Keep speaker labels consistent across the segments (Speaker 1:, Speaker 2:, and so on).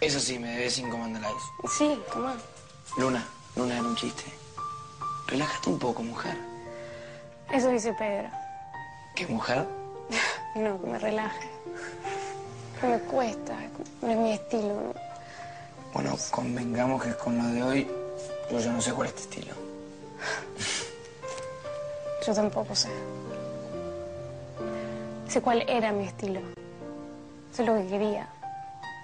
Speaker 1: Eso sí, me debes cinco mandalikes.
Speaker 2: Sí, toma.
Speaker 1: Luna, Luna era un chiste. Relájate un poco, mujer.
Speaker 2: Eso dice Pedro.
Speaker 1: ¿Qué mujer?
Speaker 2: No, que me relaje. No me cuesta, no es mi estilo.
Speaker 1: Bueno, convengamos que con lo de hoy, yo ya no sé cuál es tu estilo.
Speaker 2: Yo tampoco sé. Sé cuál era mi estilo. Sé lo que quería.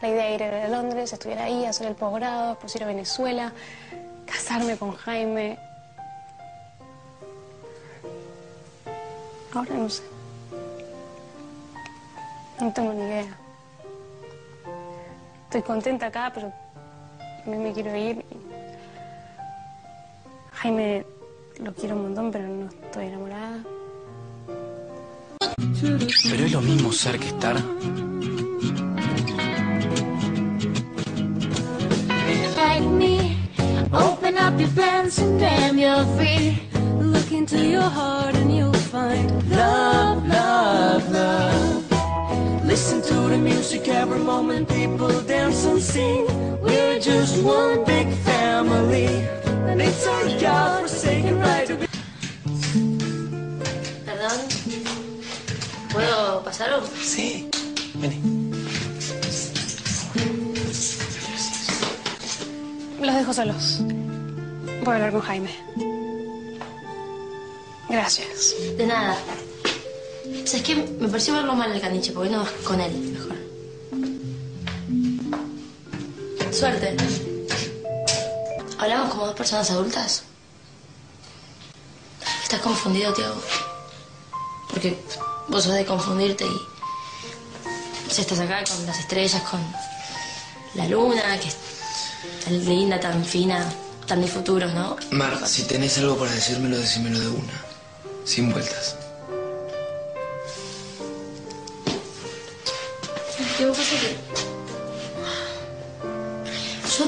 Speaker 2: La idea era ir a Londres, estudiar ahí, hacer el posgrado, después ir a Venezuela, casarme con Jaime. Ahora no sé. No tengo ni idea. Estoy contenta acá, pero también me quiero ir. Jaime lo quiero un montón, pero no estoy enamorada.
Speaker 1: Pero es lo mismo ser que estar.
Speaker 3: Up your plans and damn you're free. Look into your heart and you'll find love, love, love.
Speaker 4: Listen to the music every moment, people dance and sing. We're just one big family, and it's our God-forsaken right to be.
Speaker 5: Perdón. ¿Puedo pasar o...?
Speaker 1: Sí. Vení.
Speaker 2: Los dejo solos. Voy a hablar con Jaime. Gracias.
Speaker 5: De nada. ¿Sabes qué? Me pareció verlo mal el caniche, porque no vas con él, mejor. Suerte. ¿Hablamos como dos personas adultas? ¿Estás confundido, Tiago? Porque vos sos de confundirte y... Si estás acá con las estrellas, con la luna, que es tan linda, tan fina, tan de futuros, ¿no?
Speaker 1: Mar, si tenés algo para decírmelo, decímelo de una. Sin vueltas.
Speaker 5: ¿Qué pasa que... Yo,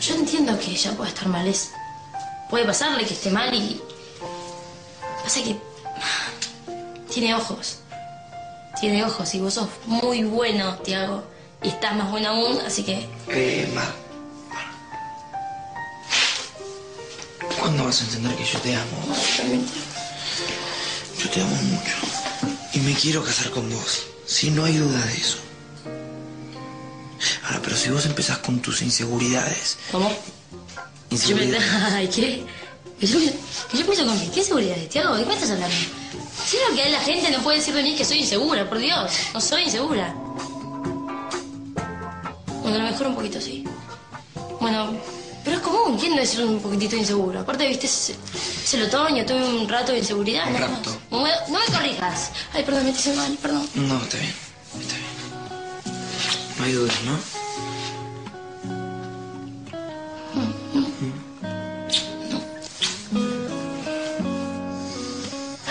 Speaker 5: yo entiendo que ella puede estar mal. Es, puede pasarle que esté mal y... Pasa que... Tiene ojos. Tiene ojos y vos sos muy bueno, Tiago. Y estás más bueno aún, así que...
Speaker 1: Eh. Mar. ¿Cuándo vas a entender que yo te amo? Yo te amo mucho. Y me quiero casar con vos. Si no hay duda de eso. Ahora, pero si vos empezás con tus inseguridades.
Speaker 5: ¿Cómo? Yo me...
Speaker 1: Inseguridades.
Speaker 5: Ay, ¿qué? Que yo, que yo pienso con qué, ¿qué seguridades, Tiago? ¿De qué estás hablando? Si lo que la gente no puede decir de mí que soy insegura, por Dios. No soy insegura. Bueno, a lo mejor un poquito sí. Bueno, común. ¿Quién no es un poquitito inseguro? Aparte, viste, es, es el otoño, tuve un rato de inseguridad.
Speaker 1: Un
Speaker 5: más. No, me- no me corrijas. Ay, perdón, me hice mal, perdón.
Speaker 1: No, está bien. Está bien. No hay dudas, ¿no?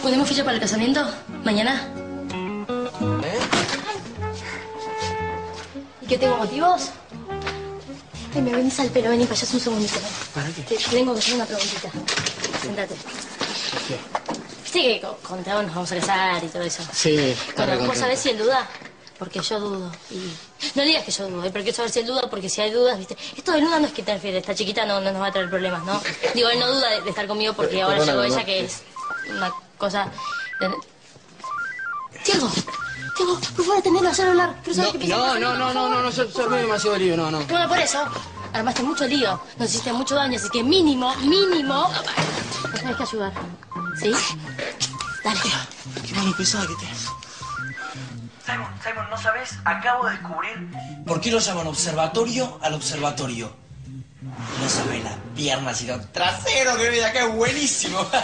Speaker 5: ¿Ponemos fecha para el casamiento? ¿Mañana? ¿Y qué tengo motivos? Ay, me venís al pelo, vení para allá un segundito.
Speaker 1: ¿Para qué?
Speaker 5: Te tengo que hacer una preguntita. Sentate. Viste que con, con Teo nos vamos a casar y todo eso.
Speaker 6: Sí,
Speaker 5: Bueno, ¿vos sabés si él duda? Porque yo dudo. Y... No digas que yo dudo, ¿eh? pero quiero saber si él duda, porque si hay dudas, ¿viste? Esto de Luna no es que te refiere, esta chiquita no, no nos va a traer problemas, ¿no? Digo, él no duda de, de estar conmigo porque
Speaker 6: Eh,
Speaker 5: ahora llegó ella que es una cosa... de- Tiago, por favor, atendelo, hacer hablar. Quiero saber
Speaker 6: No, no, no, no, no, no, no, yo, yo demasiado lío, no, no.
Speaker 5: Bueno, por eso, armaste mucho lío, nos hiciste mucho daño, así que mínimo, mínimo, me tenés que ayudar. ¿Sí? Dale.
Speaker 1: Qué mano pesada que tenés. Simon, Simon, ¿no sabes? Acabo de descubrir por qué lo llaman observatorio al observatorio. No sabes las piernas y los traseros que ven acá, es buenísimo.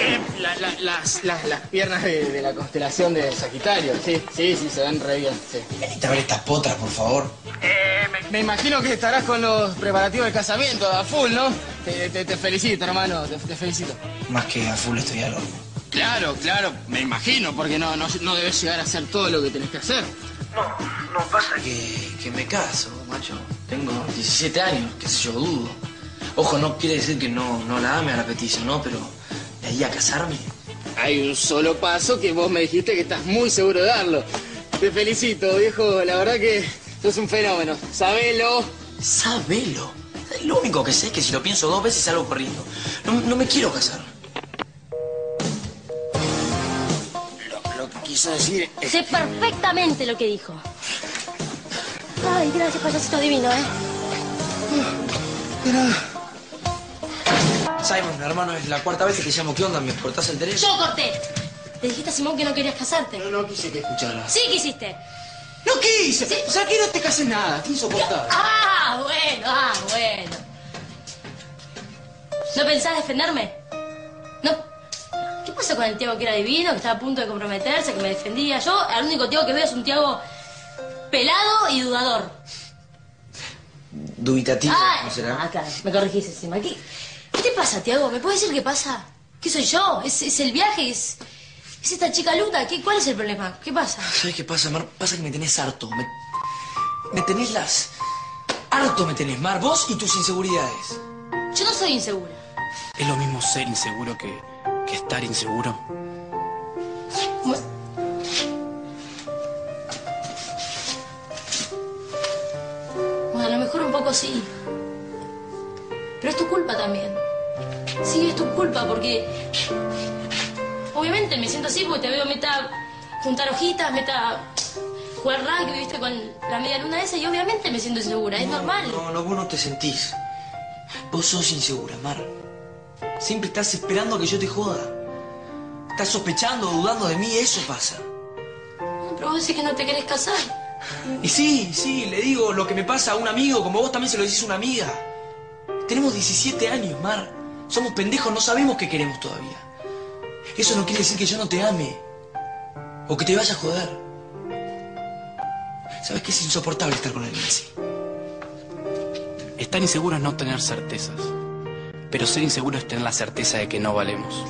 Speaker 6: Eh, la- la- las, las, las piernas de, de la constelación de Sagitario, sí, sí, sí, se ven re bien, sí.
Speaker 1: A ver estas potras, por favor.
Speaker 6: Eh, me, me imagino que estarás con los preparativos del casamiento a full, ¿no? Te, te- te felicito, hermano, te, te felicito.
Speaker 1: Más que a full estoy al horno.
Speaker 6: Claro, claro, me imagino, porque no, no, no debes llegar a hacer todo lo que tenés que hacer.
Speaker 1: No, no pasa que, que me caso, macho. Tengo 17 años, qué sé yo, dudo. Ojo, no quiere decir que no, no la ame a la petición, ¿no? Pero de ahí a casarme.
Speaker 6: Hay un solo paso que vos me dijiste que estás muy seguro de darlo. Te felicito, viejo. La verdad que sos un fenómeno. Sabelo.
Speaker 1: Sabelo. Lo único que sé es que si lo pienso dos veces salgo corriendo. No, no me quiero casar. Lo, lo que quiso decir es...
Speaker 5: Sé perfectamente lo que dijo. Ay, gracias, payasito divino, ¿eh?
Speaker 1: Simon, hermano, es la cuarta vez que te llamo. ¿Qué onda? ¿Me cortás el teléfono?
Speaker 5: Yo corté. Le dijiste a Simón que no querías casarte.
Speaker 1: No, no quise que escucharas.
Speaker 5: Sí quisiste.
Speaker 6: No quise.
Speaker 5: Sí.
Speaker 6: O sea, que no te cases nada. Qué insoportable.
Speaker 5: Ah, bueno, ah, bueno. ¿No pensás defenderme? ¿No? ¿Qué pasa con el Tiago que era divino, que estaba a punto de comprometerse, que me defendía? Yo, el único Tiago que veo es un Tiago pelado y dudador.
Speaker 1: Dubitativo,
Speaker 5: Ah,
Speaker 1: ¿no será?
Speaker 5: ah, claro, me corregís encima. ¿Qué, ¿Qué te pasa, Tiago? ¿Me puedes decir qué pasa? ¿Qué soy yo? ¿Es, es el viaje? ¿Es, ¿Es esta chica Luna? ¿Qué, ¿Cuál es el problema? ¿Qué pasa?
Speaker 1: ¿Sabes qué pasa, Mar? Pasa que me tenés harto. Me, me tenés las... Harto me tenés, Mar. Vos y tus inseguridades.
Speaker 5: Yo no soy insegura.
Speaker 7: ¿Es lo mismo ser inseguro que, que estar inseguro?
Speaker 5: Bueno, a lo mejor un poco sí. Pero es tu culpa también. Sí, es tu culpa porque... Obviamente me siento así porque te veo meta juntar hojitas, meta jugar rugby, viste, con la media luna esa y obviamente me siento insegura, es normal.
Speaker 1: No, no, vos no te sentís. Vos sos insegura, Mar. Siempre estás esperando que yo te joda. Estás sospechando, dudando de mí, eso pasa.
Speaker 5: Pero vos decís que no te querés casar.
Speaker 1: Y sí, sí, le digo lo que me pasa a un amigo, como vos también se lo decís a una amiga. Tenemos 17 años, Mar. Somos pendejos, no sabemos qué queremos todavía. Eso no quiere decir que yo no te ame. O que te vaya a joder. ¿Sabes que es insoportable estar con alguien así?
Speaker 7: Estar inseguro es no tener certezas. Pero ser inseguro es tener la certeza de que no valemos.